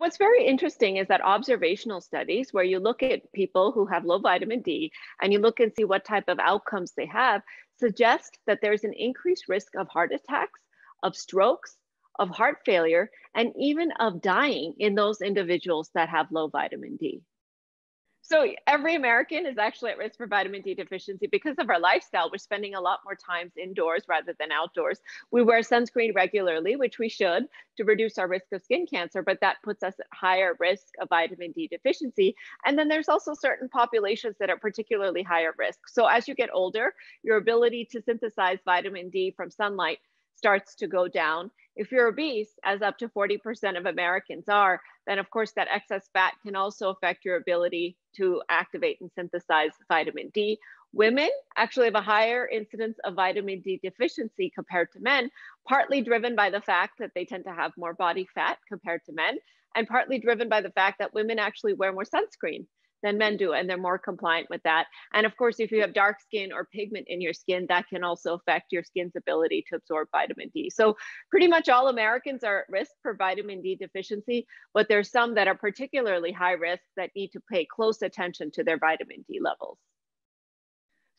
What's very interesting is that observational studies, where you look at people who have low vitamin D and you look and see what type of outcomes they have, suggest that there's an increased risk of heart attacks, of strokes, of heart failure, and even of dying in those individuals that have low vitamin D. So every American is actually at risk for vitamin D deficiency because of our lifestyle. We're spending a lot more times indoors rather than outdoors. We wear sunscreen regularly, which we should to reduce our risk of skin cancer, but that puts us at higher risk of vitamin D deficiency. And then there's also certain populations that are particularly higher risk. So as you get older, your ability to synthesize vitamin D from sunlight starts to go down. If you're obese, as up to 40% of Americans are, then of course that excess fat can also affect your ability to activate and synthesize vitamin D. Women actually have a higher incidence of vitamin D deficiency compared to men, partly driven by the fact that they tend to have more body fat compared to men, and partly driven by the fact that women actually wear more sunscreen than men do, and they're more compliant with that. And of course, if you have dark skin or pigment in your skin, that can also affect your skin's ability to absorb vitamin D. So pretty much all Americans are at risk for vitamin D deficiency, but there's some that are particularly high risk that need to pay close attention to their vitamin D levels.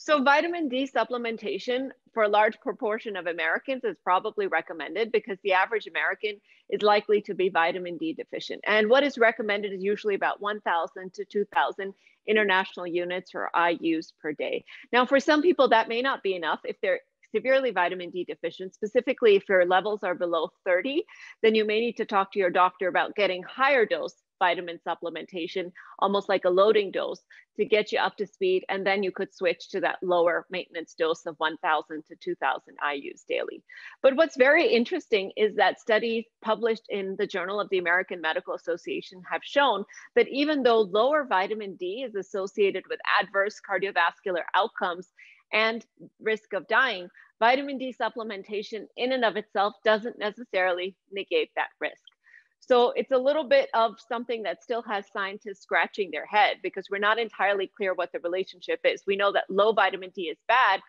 So vitamin D supplementation for a large proportion of Americans is probably recommended because the average American is likely to be vitamin D deficient. And what is recommended is usually about 1,000 to 2,000 international units or IUs per day. Now, for some people, that may not be enough if they're severely vitamin D deficient, specifically if your levels are below 30, then you may need to talk to your doctor about getting higher dose vitamin supplementation, almost like a loading dose to get you up to speed. And then you could switch to that lower maintenance dose of 1000 to 2000 IUs daily. But what's very interesting is that studies published in the Journal of the American Medical Association have shown that even though lower vitamin D is associated with adverse cardiovascular outcomes and risk of dying, vitamin D supplementation in and of itself doesn't necessarily negate that risk. So it's a little bit of something that still has scientists scratching their head because we're not entirely clear what the relationship is. We know that low vitamin D is bad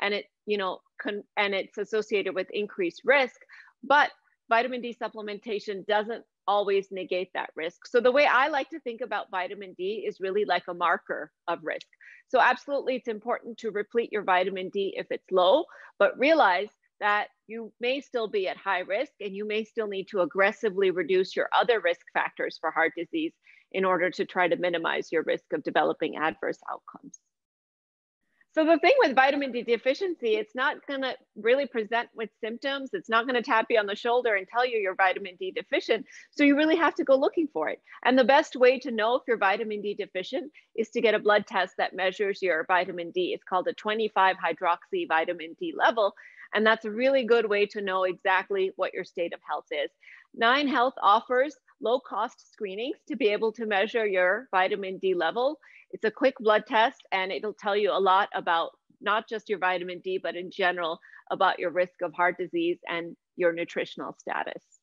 and it, you know, can and it's associated with increased risk, but vitamin D supplementation doesn't always negate that risk. So the way I like to think about vitamin D is really like a marker of risk. So absolutely it's important to replete your vitamin D if it's low, but realize that you may still be at high risk and you may still need to aggressively reduce your other risk factors for heart disease in order to try to minimize your risk of developing adverse outcomes. So the thing with vitamin D deficiency, it's not going to really present with symptoms. It's not going to tap you on the shoulder and tell you you're vitamin D deficient. So you really have to go looking for it. And the best way to know if you're vitamin D deficient is to get a blood test that measures your vitamin D. It's called a 25 hydroxy vitamin D level. And that's a really good way to know exactly what your state of health is. Nine Health offers low cost screenings to be able to measure your vitamin D level. It's a quick blood test and it'll tell you a lot about not just your vitamin D, but in general about your risk of heart disease and your nutritional status.